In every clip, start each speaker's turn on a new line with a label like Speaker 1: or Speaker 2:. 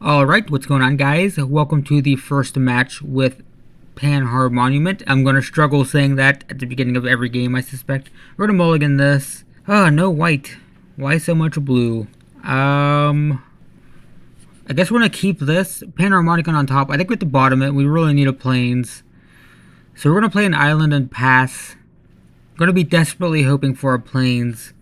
Speaker 1: Alright, what's going on guys? Welcome to the first match with Panharmonument. I'm going to struggle saying that at the beginning of every game, I suspect. We're going to mulligan this. Oh, no white. Why so much blue? Um... I guess we're going to keep this. Panharmonicon on top. I think with the bottom it, we really need a plains. So we're going to play an island and pass. Going to be desperately hoping for a plains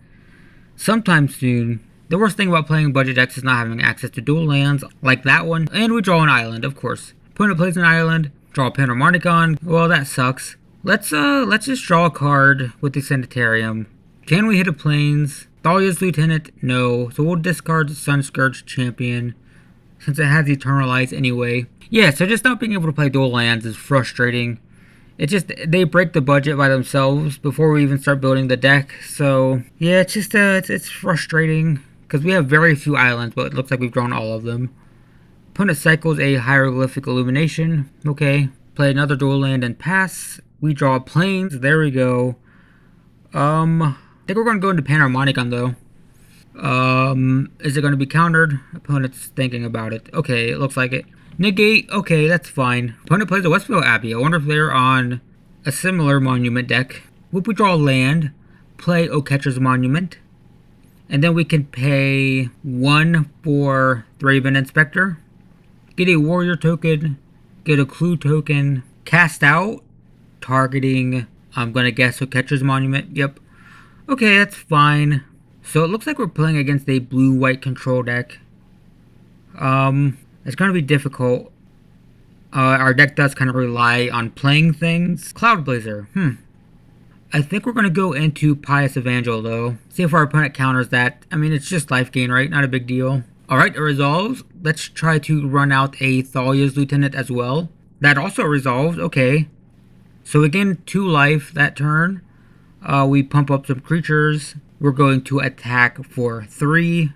Speaker 1: sometime soon. The worst thing about playing budget decks is not having access to dual lands, like that one, and we draw an island, of course. Opponent plays an island, draw a Panharmonicon, well that sucks. Let's uh, let's just draw a card with the Sanitarium. Can we hit a Plains? Thalia's Lieutenant? No, so we'll discard Sunscourge Champion, since it has Eternalize anyway. Yeah, so just not being able to play dual lands is frustrating. It just, they break the budget by themselves before we even start building the deck, so yeah, it's just, uh, it's, it's frustrating. Because we have very few islands, but it looks like we've drawn all of them. Opponent cycles a hieroglyphic illumination. Okay. Play another dual land and pass. We draw plains. There we go. Um, I think we're going to go into Panharmonicon though. Um, is it going to be countered? Opponent's thinking about it. Okay, it looks like it. Negate. Okay, that's fine. Opponent plays a Westvale Abbey. I wonder if they're on a similar monument deck. Would we draw land? Play Oketra's Monument. And then we can pay one for Thraben Inspector. Get a warrior token. Get a clue token. Cast out. Targeting, I'm going to guess, Oketra's Monument. Yep. Okay, that's fine. So it looks like we're playing against a blue-white control deck. Um, it's going to be difficult. Uh, our deck does kind of rely on playing things. Cloud Blazer. Hmm. I think we're going to go into Pious Evangel, though. See if our opponent counters that. I mean, it's just life gain, right? Not a big deal. Alright, it resolves. Let's try to run out a Thalia's Lieutenant as well. That also resolves. Okay. So again, two life that turn. Uh, we pump up some creatures. We're going to attack for three.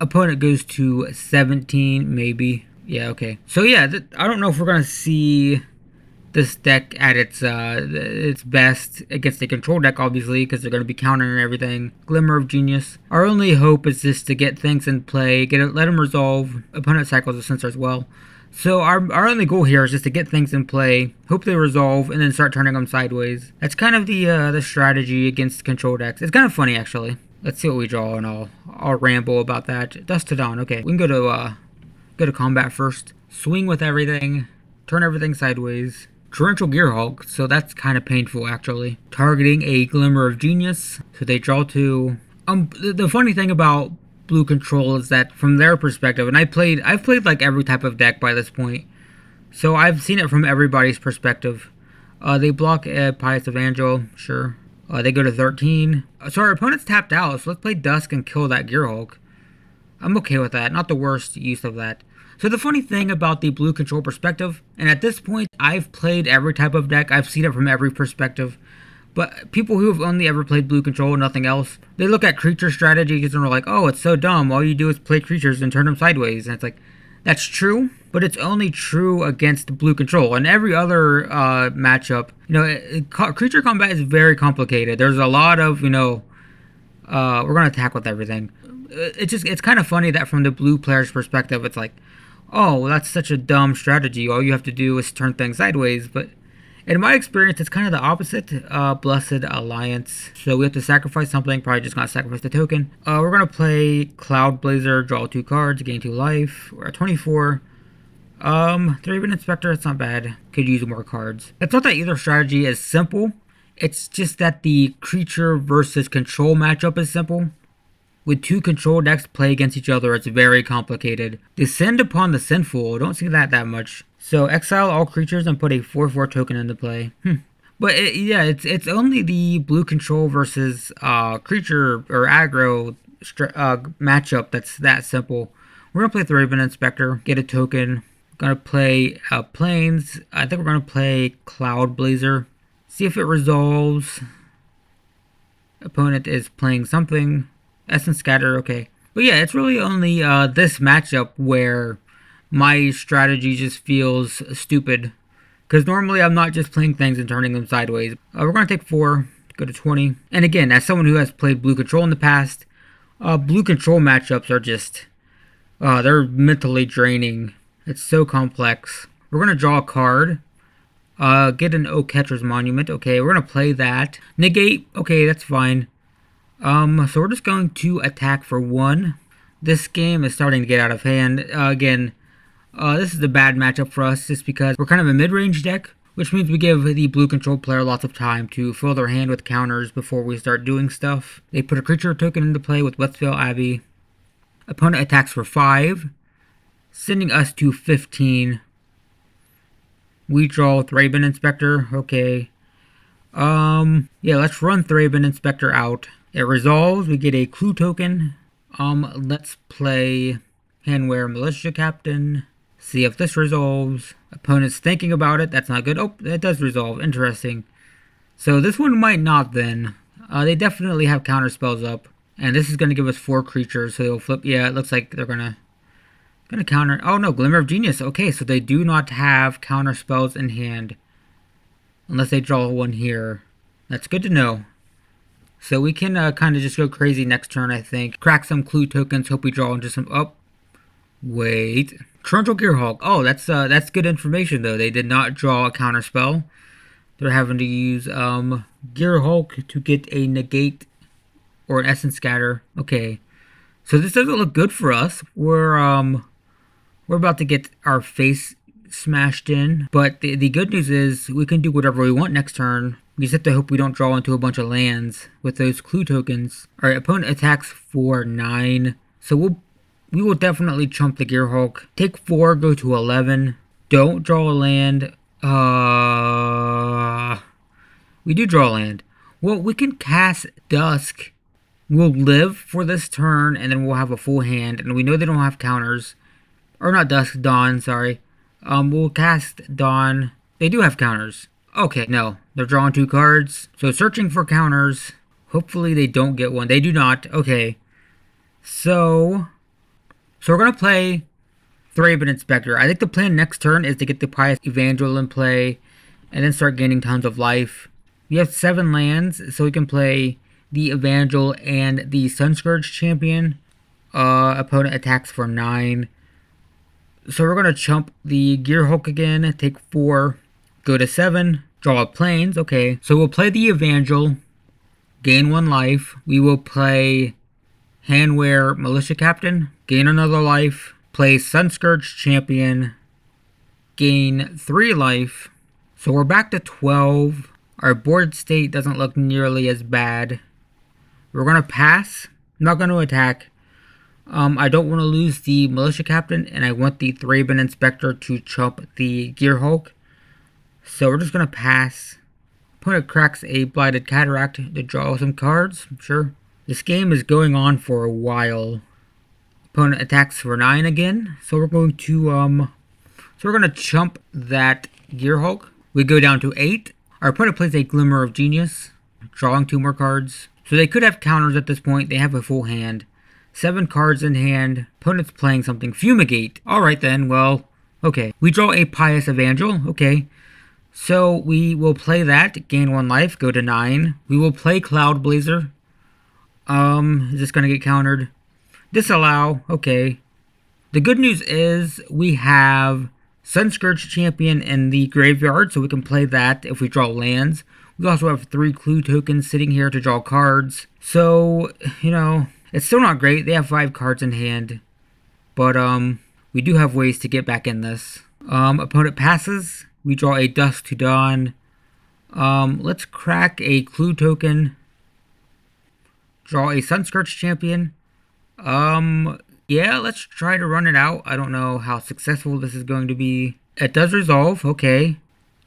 Speaker 1: Opponent goes to 17, maybe. Yeah, okay. So yeah, I don't know if we're going to see this deck at its uh, its best against a control deck, obviously, because they're going to be countering everything. Glimmer of Genius. Our only hope is just to get things in play, get it, let them resolve. Opponent cycles a Censor as well. So our, our only goal here is just to get things in play, hope they resolve, and then start turning them sideways. That's kind of the uh, the strategy against control decks. It's kind of funny, actually. Let's see what we draw, and I'll I'll ramble about that. Dusk to Dawn. Okay, we can go to uh, go to combat first. Swing with everything. Turn everything sideways. Torrential Gearhulk, so that's kind of painful actually. Targeting a Glimmer of Genius, so they draw to... Um, the, the funny thing about Blue Control is that from their perspective, and I played, I've played like every type of deck by this point, so I've seen it from everybody's perspective. Uh, they block a Pious Evangel, sure. Uh, they go to 13. So our opponent's tapped out, so let's play Dusk and kill that Gearhulk. I'm okay with that, not the worst use of that. So the funny thing about the blue control perspective, and at this point, I've played every type of deck. I've seen it from every perspective. But people who have only ever played blue control and nothing else, they look at creature strategies and are like, oh, it's so dumb. All you do is play creatures and turn them sideways. And it's like, that's true, but it's only true against blue control. And every other uh, matchup, you know, it, it, creature combat is very complicated. There's a lot of, you know, uh, we're going to attack with everything. It's just, it's kind of funny that from the blue player's perspective, it's like, oh, well, that's such a dumb strategy. All you have to do is turn things sideways. But in my experience, it's kind of the opposite. Uh, Blessed Alliance. So we have to sacrifice something. Probably just gonna sacrifice the token. Uh, we're gonna play Cloud Blazer, draw two cards, gain two life. We're at 24. Um, Thraben Inspector, it's not bad. Could use more cards. It's not that either strategy is simple. It's just that the creature versus control matchup is simple. With two control decks play against each other, it's very complicated. Descend upon the Sinful, don't see that that much. So exile all creatures and put a 4-4 token into play. Hmm. But it, yeah, it's it's only the blue control versus uh, creature or aggro uh, matchup that's that simple. We're gonna play Thraben Inspector, get a token. Gonna play uh, Plains. I think we're gonna play Cloud Blazer. See if it resolves. Opponent is playing something. Essence Scatter, okay. But yeah, it's really only uh, this matchup where my strategy just feels stupid. Because normally I'm not just playing things and turning them sideways. Uh, we're going to take 4, go to 20. And again, as someone who has played Blue Control in the past, uh, Blue Control matchups are just... Uh, they're mentally draining. It's so complex. We're going to draw a card. Uh, get an Oketra's Monument. Okay, we're going to play that. Negate. Okay, that's fine. Um, so we're just going to attack for one. This game is starting to get out of hand. Uh, again, uh, this is a bad matchup for us just because we're kind of a mid-range deck, which means we give the blue control player lots of time to fill their hand with counters before we start doing stuff. They put a creature token into play with Westvale Abbey. Opponent attacks for 5, sending us to 15. We draw Thraben Inspector. Okay. Um, yeah, let's run Thraben Inspector out. It resolves. We get a clue token. Um, let's play Hanweir Militia Captain. See if this resolves. Opponent's thinking about it. That's not good. Oh, it does resolve. Interesting. So this one might not then. Uh, they definitely have counter spells up. And this is going to give us four creatures. So they'll flip. Yeah, it looks like they're going to Gonna counter. Oh no, Glimmer of Genius. Okay, so they do not have counter spells in hand. Unless they draw one here. That's good to know. So we can uh, kind of just go crazy next turn, I think. Crack some clue tokens. Hope we draw into some. Oh, wait. Torrential Gearhulk. Oh, that's uh, that's good information though. They did not draw a counter spell. They're having to use um, Gearhulk to get a negate or an essence scatter. Okay. So this doesn't look good for us. We're um we're about to get our face smashed in. But the, the good news is we can do whatever we want next turn. We just have to hope we don't draw into a bunch of lands with those clue tokens. Our opponent attacks for 9. So we'll we will definitely chump the Gearhulk. Take 4, go to 11. Don't draw a land. Uh, we do draw a land. Well, we can cast Dusk. We'll live for this turn, and then we'll have a full hand. And we know they don't have counters. Or not Dusk, Dawn, sorry. Um, we'll cast Dawn. They do have counters. Okay, no. They're drawing two cards. So searching for counters. Hopefully they don't get one. They do not. Okay. So, so we're going to play Thraben Inspector. I think the plan next turn is to get the Pious Evangel in play and then start gaining tons of life. We have seven lands, so we can play the Evangel and the Sunscourge Champion. Uh, opponent attacks for nine. So we're going to chump the Gearhulk again, take 4, go to 7, draw plains, okay. So we'll play the Evangel, gain 1 life. We will play Hanweir Militia Captain, gain another life. Play Sunscourge Champion, gain 3 life. So we're back to 12. Our board state doesn't look nearly as bad. We're going to pass. I'm not going to attack. Um, I don't want to lose the Militia Captain, and I want the Thraben Inspector to chump the Gearhulk. So we're just going to pass. Opponent cracks a Blighted Cataract to draw some cards, sure. This game is going on for a while. Opponent attacks for 9 again, so we're going to, um, so we're going to chump that Gearhulk. We go down to 8. Our opponent plays a Glimmer of Genius, drawing two more cards. So they could have counters at this point, they have a full hand. Seven cards in hand. Opponent's playing something. Fumigate. Alright then, well, okay. We draw a Pious Evangel. Okay. So we will play that. Gain one life. Go to nine. We will play Cloud Blazer. Um, is this going to get countered? Disallow. Okay. The good news is we have Sunscourge Champion in the graveyard, so we can play that if we draw lands. We also have three clue tokens sitting here to draw cards. So, you know, it's still not great. They have five cards in hand. But um, we do have ways to get back in this. Um, opponent passes. We draw a Dusk to Dawn. Um, let's crack a Clue token. Draw a Sunscourge Champion. Um, yeah, let's try to run it out. I don't know how successful this is going to be. It does resolve. Okay.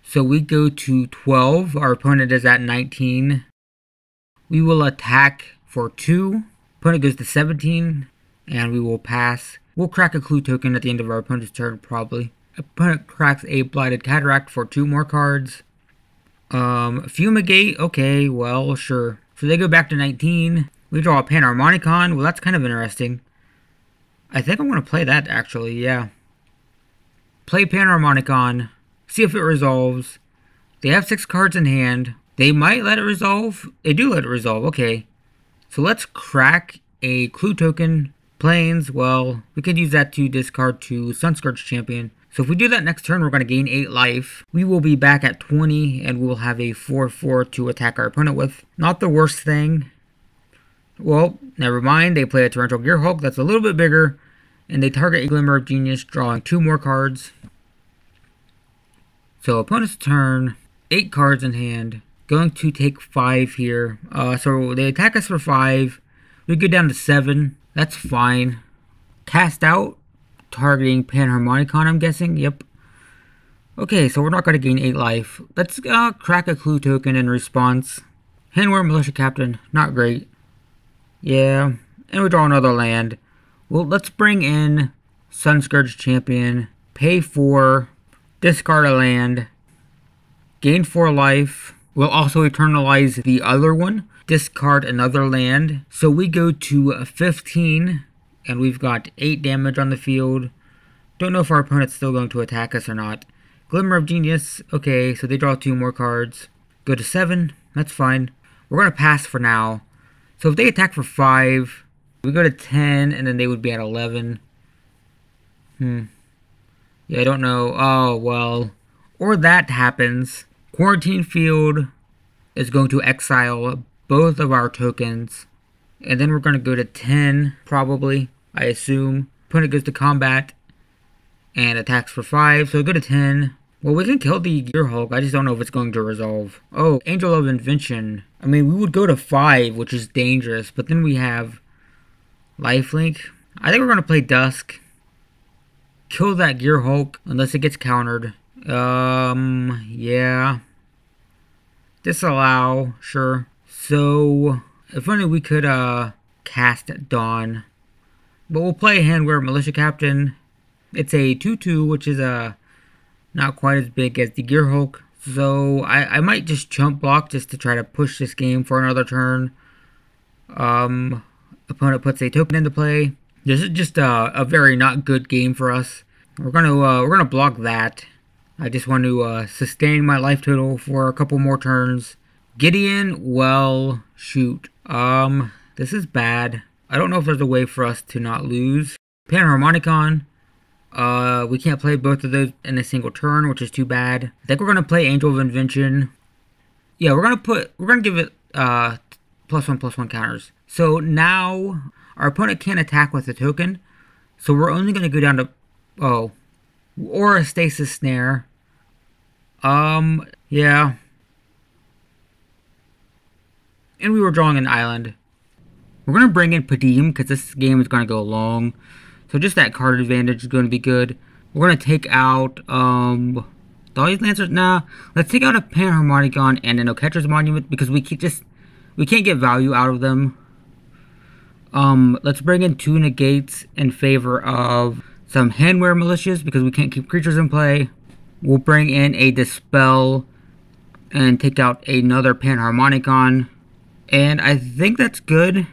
Speaker 1: So we go to 12. Our opponent is at 19. We will attack for 2. Opponent goes to 17, and we will pass. We'll crack a clue token at the end of our opponent's turn, probably. Opponent cracks a Blighted Cataract for two more cards. Um, Fumigate, okay, well, sure. So they go back to 19. We draw a Panharmonicon. Well, that's kind of interesting. I think I'm going to play that, actually, yeah. Play Panharmonicon. See if it resolves. They have six cards in hand. They might let it resolve. They do let it resolve, okay. So let's crack a clue token, Plains, well, we could use that to discard to Sunscourge Champion. So if we do that next turn, we're going to gain 8 life. We will be back at 20, and we'll have a 4-4 to attack our opponent with. Not the worst thing. Well, never mind. They play a Torrential Gearhulk that's a little bit bigger, and they target a Glimmer of Genius, drawing two more cards. So opponent's turn, 8 cards in hand. Going to take 5 here. Uh, so they attack us for 5. We go down to 7. That's fine. Cast out, targeting Panharmonicon, I'm guessing. Yep. Okay, so we're not going to gain 8 life. Let's uh, crack a clue token in response. Hanweir Militia Captain, not great. Yeah, and we draw another land. Well, let's bring in Sunscourge Champion, pay 4, discard a land, gain 4 life. We'll also eternalize the other one, discard another land. So we go to 15 and we've got 8 damage on the field. Don't know if our opponent's still going to attack us or not. Glimmer of Genius, okay, so they draw 2 more cards. Go to 7, that's fine. We're going to pass for now. So if they attack for 5, we go to 10, and then they would be at 11. Hmm. Yeah, I don't know. Oh, well. Or that happens. Quarantine Field is going to exile both of our tokens. And then we're going to go to 10, probably, I assume. Opponent goes to combat and attacks for 5, so go to 10. Well, we can kill the Gear Hulk, I just don't know if it's going to resolve. Oh, Angel of Invention. I mean, we would go to 5, which is dangerous, but then we have Lifelink. I think we're going to play Dusk. Kill that Gear Hulk, unless it gets countered. Um, yeah. Disallow, sure. So, if only we could uh, cast Dawn. But we'll play a Hanweir Militia Captain. It's a 2-2, which is uh, not quite as big as the Gearhulk. So I, I might just chump block just to try to push this game for another turn. Um, opponent puts a token into play. This is just a, a very not good game for us. We're gonna uh, we're gonna block that. I just want to uh, sustain my life total for a couple more turns. Gideon, well, shoot. Um, this is bad. I don't know if there's a way for us to not lose. Panharmonicon, uh, we can't play both of those in a single turn, which is too bad. I think we're gonna play Angel of Invention. Yeah, we're gonna put, we're gonna give it, uh, plus one, plus one counters. So now, our opponent can't attack with a token, so we're only gonna go down to, oh, or a Stasis Snare. Um, yeah. And we were drawing an island. We're going to bring in Padeem because this game is going to go long. So just that card advantage is going to be good. We're going to take out, um, Thalia's Lancers. Nah, let's take out a Panharmonicon and an Oketra's Monument because we keep just, we can't get value out of them. Um, let's bring in two negates in favor of some Hanweir militias because we can't keep creatures in play. We'll bring in a Dispel and take out another Panharmonicon. And I think that's good.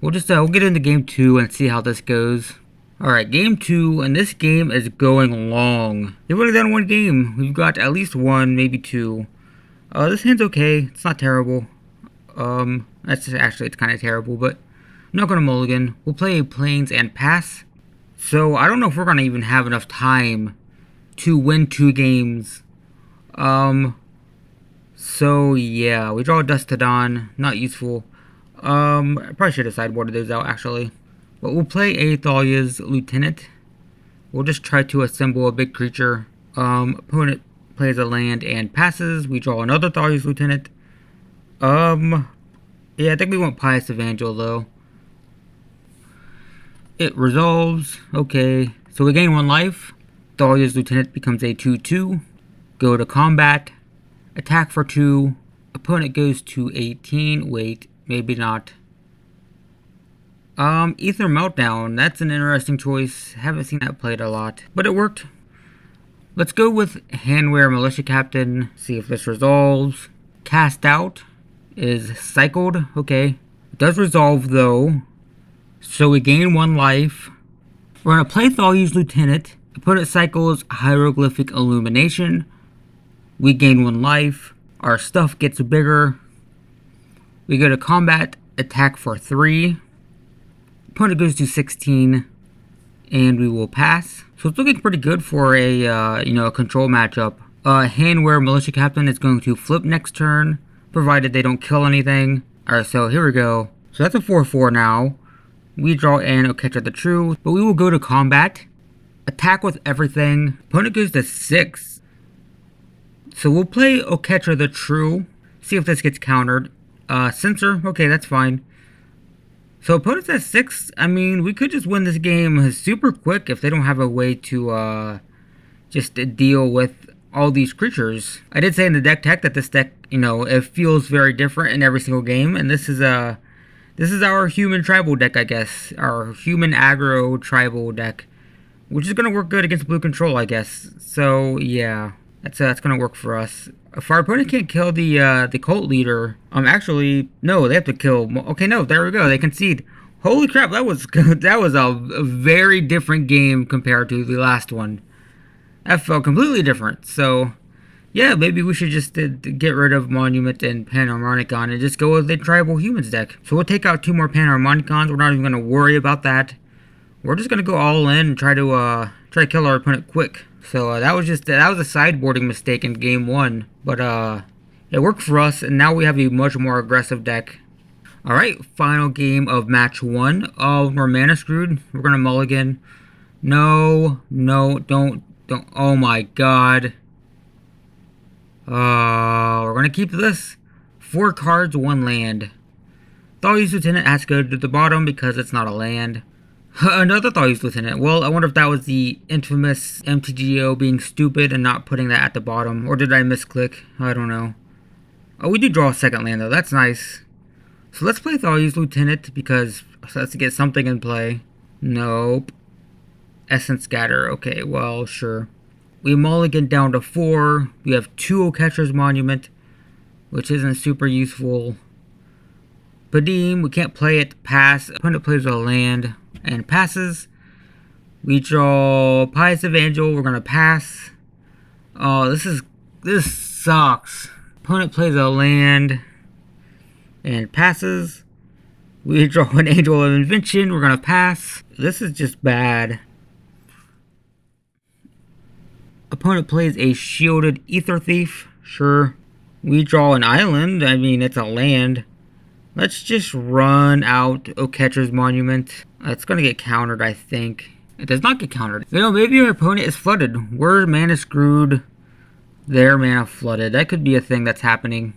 Speaker 1: We'll just, uh, we'll get into game two and see how this goes. Alright, game two, and this game is going long. They've only done one game. We've got at least one, maybe two. Uh, this hand's okay. It's not terrible. Um, that's just, actually, it's kind of terrible, but I'm not going to mulligan. We'll play Plains and pass. So I don't know if we're going to even have enough time to win two games. Um, so yeah, we draw Dusk to Dawn, not useful. Um, I probably should have sideboarded those out actually. But we'll play a Thalia's Lieutenant. We'll just try to assemble a big creature. Um, opponent plays a land and passes. We draw another Thalia's Lieutenant. Um, yeah, I think we want Pious Evangel though. It resolves. Okay. So we gain one life. Thalia's Lieutenant becomes a 2-2. Go to combat. Attack for 2. Opponent goes to 18. Wait, maybe not. Um, Aether Meltdown. That's an interesting choice. Haven't seen that played a lot. But it worked. Let's go with Hanweir Militia Captain. See if this resolves. Cast Out is cycled. Okay. It does resolve though. So we gain one life. We're going to play Thalia's Lieutenant. Opponent cycles Hieroglyphic Illumination. We gain one life. Our stuff gets bigger. We go to combat, attack for three. Opponent goes to 16, and we will pass. So it's looking pretty good for a, uh, you know, a control matchup. Uh, where Militia Captain is going to flip next turn, provided they don't kill anything. Alright, so here we go. So that's a 4-4 now. We draw in Oketra the True, but we will go to combat. Attack with everything. Opponent goes to 6. So we'll play Oketra the True. See if this gets countered. Uh, Censor, okay, that's fine. So opponents at 6, I mean, we could just win this game super quick if they don't have a way to, uh, just deal with all these creatures. I did say in the deck tech that this deck, you know, it feels very different in every single game, and this is a, this is our human tribal deck, I guess. Our human aggro tribal deck, which is going to work good against blue control, I guess. So, yeah, that's, uh, that's going to work for us if our opponent can't kill the uh, the cult leader, um, actually, no, they have to kill. Okay, no, there we go. They concede. Holy crap, that was that was a, a very different game compared to the last one. That felt completely different. So, yeah, maybe we should just uh, get rid of Monument and Panharmonicon and just go with the Tribal Humans deck. So we'll take out two more Panharmonicons. We're not even going to worry about that. We're just going to go all in and try to uh, try to kill our opponent quick. So uh, that was just that was a sideboarding mistake in game one, but uh, it worked for us, and now we have a much more aggressive deck. All right, final game of match one. Oh, we're mana screwed. We're gonna mulligan. No, no, don't, don't. Oh my god. Uh, we're gonna keep this. Four cards, one land. Thalia's Lieutenant has to go to the bottom because it's not a land. Another Thalia's Lieutenant. Well, I wonder if that was the infamous MTGO being stupid and not putting that at the bottom. Or did I misclick? I don't know. Oh, we do draw a second land, though. That's nice. So let's play Thalia's Lieutenant because so let's get something in play. Nope. Essence Scatter. Okay, well, sure. We mulligan down to four. We have two Oketra's Monument, which isn't super useful. Padeem, we can't play it. Pass. Opponent plays a land and passes. We draw Pious Evangel. We're gonna pass. Oh, this is this sucks. Opponent plays a land and passes. We draw an Angel of Invention. We're gonna pass. This is just bad. Opponent plays a Shielded Aether Thief. Sure. We draw an island. I mean, it's a land. Let's just run out Oketra's Monument. It's gonna get countered, I think. It does not get countered. You know, maybe your opponent is flooded. We're mana screwed. Their mana flooded. That could be a thing that's happening.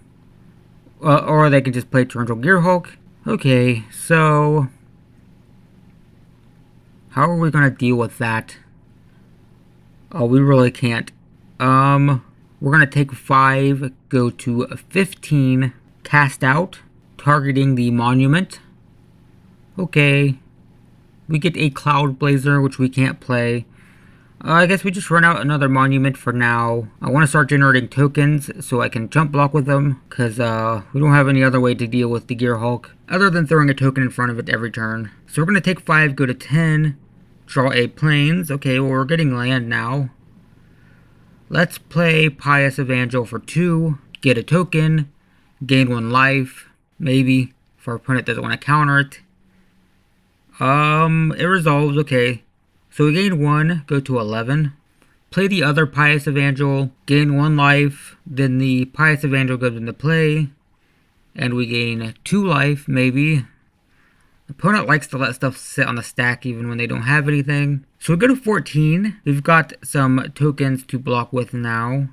Speaker 1: Uh, or they can just play Torrential Gearhulk. Okay, so... How are we gonna deal with that? Oh, we really can't. Um, we're gonna take 5, go to 15, cast out, targeting the monument. Okay, we get a Cloud Blazer, which we can't play. Uh, I guess we just run out another monument for now. I want to start generating tokens so I can chump block with them because uh, we don't have any other way to deal with the Gear Hulk, other than throwing a token in front of it every turn. So we're going to take 5, go to 10, draw a Plains. Okay, well we're getting land now. Let's play Pious Evangel for 2, get a token, gain 1 life, maybe, if our opponent doesn't want to counter it. Um, it resolves, okay. So we gain 1, go to 11. Play the other Pious Evangel, gain 1 life, then the Pious Evangel goes into play, and we gain 2 life, maybe. Opponent likes to let stuff sit on the stack even when they don't have anything. So we go to 14. We've got some tokens to block with now.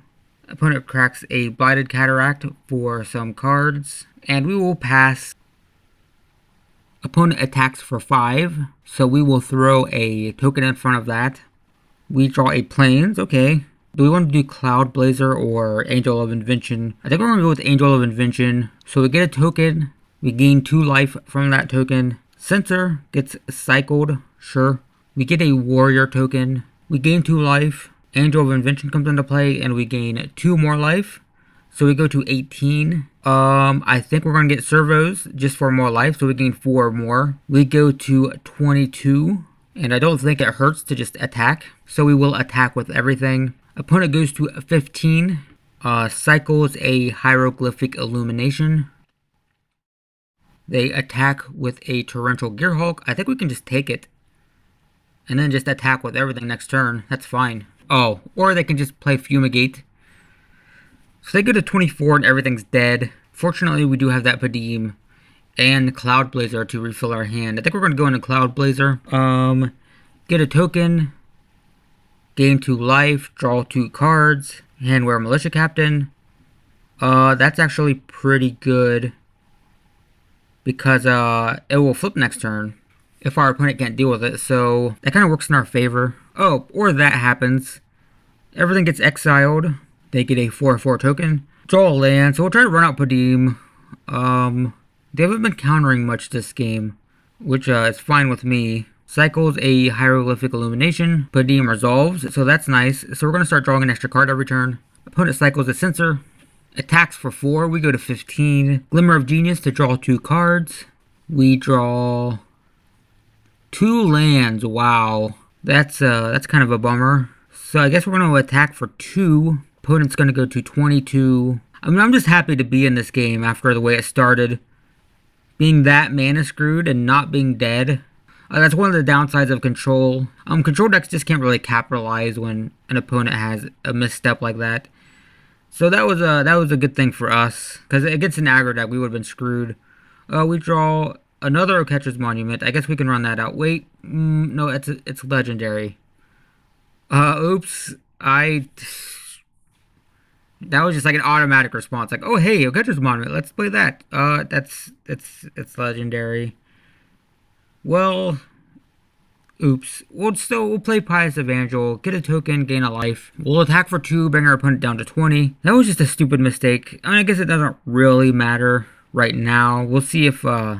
Speaker 1: Opponent cracks a Blighted Cataract for some cards. And we will pass Opponent attacks for 5, so we will throw a token in front of that. We draw a Plains, okay. Do we want to do Cloud Blazer or Angel of Invention? I think we're going to go with Angel of Invention. So we get a token, we gain 2 life from that token. Censor gets cycled, sure. We get a Warrior token, we gain 2 life. Angel of Invention comes into play and we gain 2 more life. So we go to 18. Um, I think we're going to get servos just for more life, so we gain 4 more. We go to 22, and I don't think it hurts to just attack. So we will attack with everything. Opponent goes to 15. Uh, cycles a hieroglyphic illumination. They attack with a Torrential Gearhulk. I think we can just take it. And then just attack with everything next turn. That's fine. Oh, or they can just play Fumigate. So they go to 24 and everything's dead. Fortunately, we do have that Padeem and Cloud Blazer to refill our hand. I think we're going to go into Cloud Blazer. Um, get a token, gain 2 life, draw 2 cards, Hanweir Militia Captain. Uh, that's actually pretty good because uh, it will flip next turn if our opponent can't deal with it. So that kind of works in our favor. Oh, or that happens. Everything gets exiled. They get a 4-4 token. Draw a land, so we'll try to run out Padeem. Um, they haven't been countering much this game, which uh, is fine with me. Cycles a Hieroglyphic Illumination. Padeem resolves, so that's nice. So we're going to start drawing an extra card every turn. Opponent cycles a Censor. Attacks for 4, we go to 15. Glimmer of Genius to draw 2 cards. We draw 2 lands, wow. That's uh, that's kind of a bummer. So I guess we're going to attack for 2. Opponent's going to go to 22. I mean, I'm just happy to be in this game after the way it started. Being that mana screwed and not being dead. Uh, that's one of the downsides of control. Um, control decks just can't really capitalize when an opponent has a misstep like that. So that was a that was a good thing for us because against an aggro deck we would have been screwed. Uh, we draw another Oketra's Monument. I guess we can run that out. Wait, mm, no, it's it's legendary. Uh, oops, I. That was just like an automatic response, like, "Oh, hey, Oketra's Monument, let's play that." Uh, that's it's it's legendary. Well, Oops. We'll still we'll play Pious Evangel, get a token, gain a life. We'll attack for two, bring our opponent down to 20. That was just a stupid mistake. I, mean, I guess it doesn't really matter right now. We'll see if uh,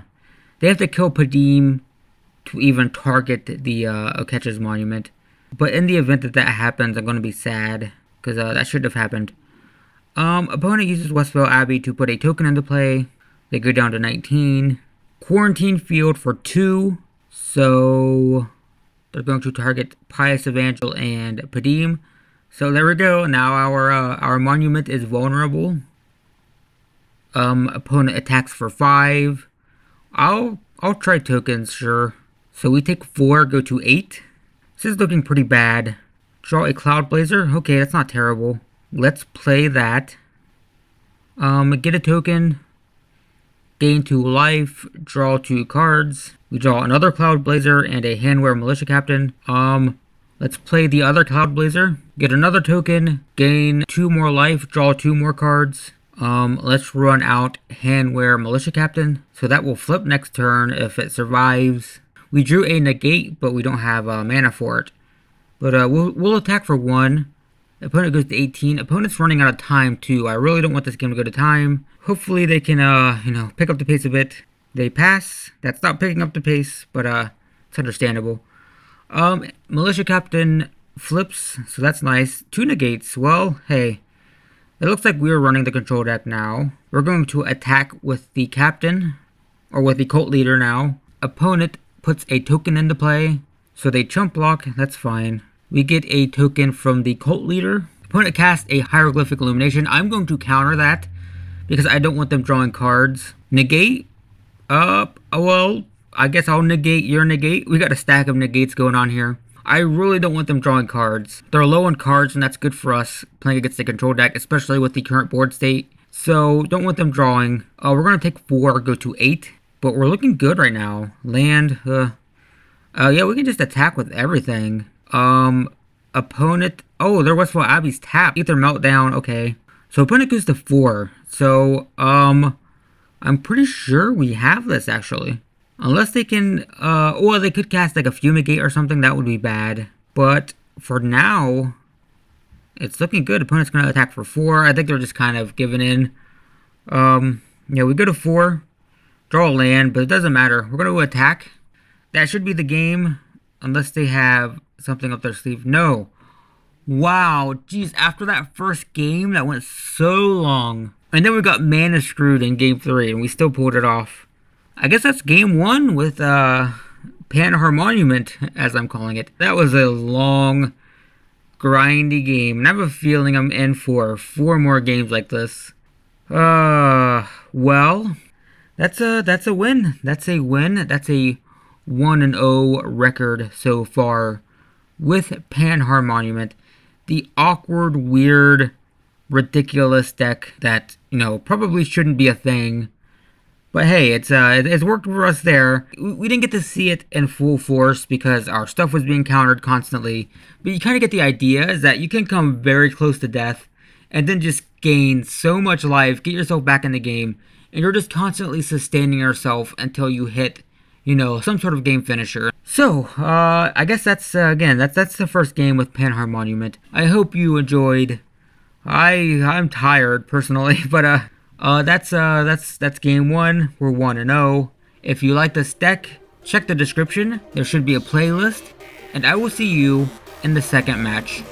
Speaker 1: they have to kill Padeem to even target the uh, Oketra's monument. But in the event that that happens, I'm going to be sad because uh, that should have happened. Um, opponent uses Westvale Abbey to put a token into play. They go down to 19. Quarantine Field for two. So they're going to target Pious Evangel and Padeem. So there we go. Now our uh, our monument is vulnerable. Um, opponent attacks for five. I'll I'll try tokens, sure. So we take four, go to eight. This is looking pretty bad. Draw a Cloud Blazer. Okay, that's not terrible. Let's play that. Um, get a token. Gain two life. Draw two cards. We draw another Cloud Blazer and a Hanweir Militia Captain. Um, let's play the other Cloud Blazer. Get another token, gain two more life, draw two more cards. Um, let's run out Hanweir Militia Captain. So that will flip next turn if it survives. We drew a negate, but we don't have uh, mana for it. But uh, we'll, we'll attack for one. Opponent goes to 18. Opponent's running out of time too. I really don't want this game to go to time. Hopefully they can, uh, you know, pick up the pace a bit. They pass. That's not picking up the pace, but uh, it's understandable. Um, Militia Captain flips, so that's nice. Two negates. Well, hey, it looks like we're running the control deck now. We're going to attack with the captain, or with the cult leader now. Opponent puts a token into play, so they chump block, that's fine. We get a token from the cult leader. Opponent casts a hieroglyphic illumination. I'm going to counter that because I don't want them drawing cards. Negate uh, well, I guess I'll negate your negate. We got a stack of negates going on here. I really don't want them drawing cards. They're low on cards, and that's good for us playing against the control deck, especially with the current board state. So, don't want them drawing. Uh, we're going to take 4, go to 8. But we're looking good right now. Land, uh... Uh, yeah, we can just attack with everything. Um, opponent... Oh, there was for Abbey's tap. Aether Meltdown, okay. So, opponent goes to 4. So, um... I'm pretty sure we have this actually. Unless they can, uh, or they could cast like a Fumigate or something, that would be bad. But for now, it's looking good. Opponent's going to attack for four. I think they're just kind of giving in. Um, yeah, we go to four, draw a land, but it doesn't matter. We're going to attack. That should be the game, unless they have something up their sleeve. No. Wow, geez, after that first game that went so long, and then we got mana screwed in game three, and we still pulled it off. I guess that's game one with uh, Panharmonument, as I'm calling it. That was a long, grindy game, and I have a feeling I'm in for four more games like this. Uh, well, That's a that's a win. That's a win. That's a 1 and 0 record so far with Panharmonument. The awkward, weird, ridiculous deck that, you know, probably shouldn't be a thing. But hey, it's uh, it's worked for us there. We didn't get to see it in full force because our stuff was being countered constantly. But you kind of get the idea is that you can come very close to death and then just gain so much life, get yourself back in the game, and you're just constantly sustaining yourself until you hit, you know, some sort of game finisher. So, uh, I guess that's, uh, again, that's, that's the first game with Panharmonument. I hope you enjoyed. I, I'm tired, personally, but, uh, uh, that's, uh, that's, that's game one. We're 1 and 0. If you like this deck, check the description. There should be a playlist. And I will see you in the second match.